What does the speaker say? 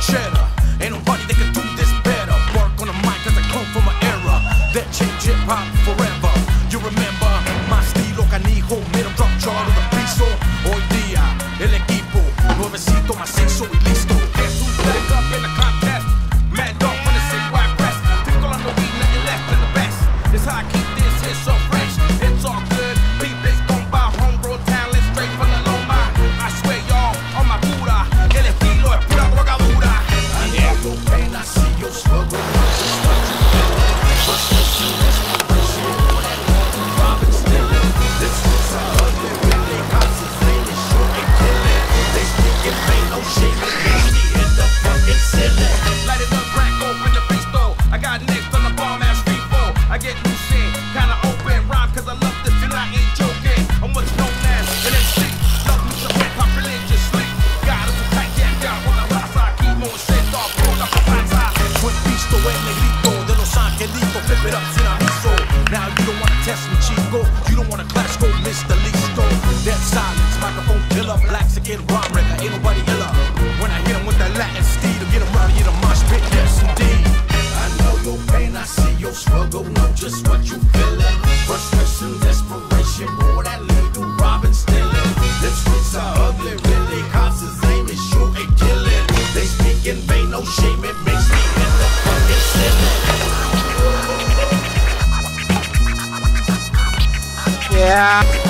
cheddar. and I see your struggle. angelito de Los Angelitos, flip it up, finalizo. Now you don't wanna test me, Chico. You don't wanna clash, go Mr. Listo. Dead silence, microphone killer, blacks again, rhyme record, ain't nobody iller. When I hit him with that Latin steed, i get him out of a the mosh pit, yes indeed. I know your pain, I see your struggle, know just what you feeling. Frustration, desperation, boy, that legal Robin stealing. Them streets are ugly, really, cops is aiming, shoot and killing. They speak in vain, no shame in Yeah.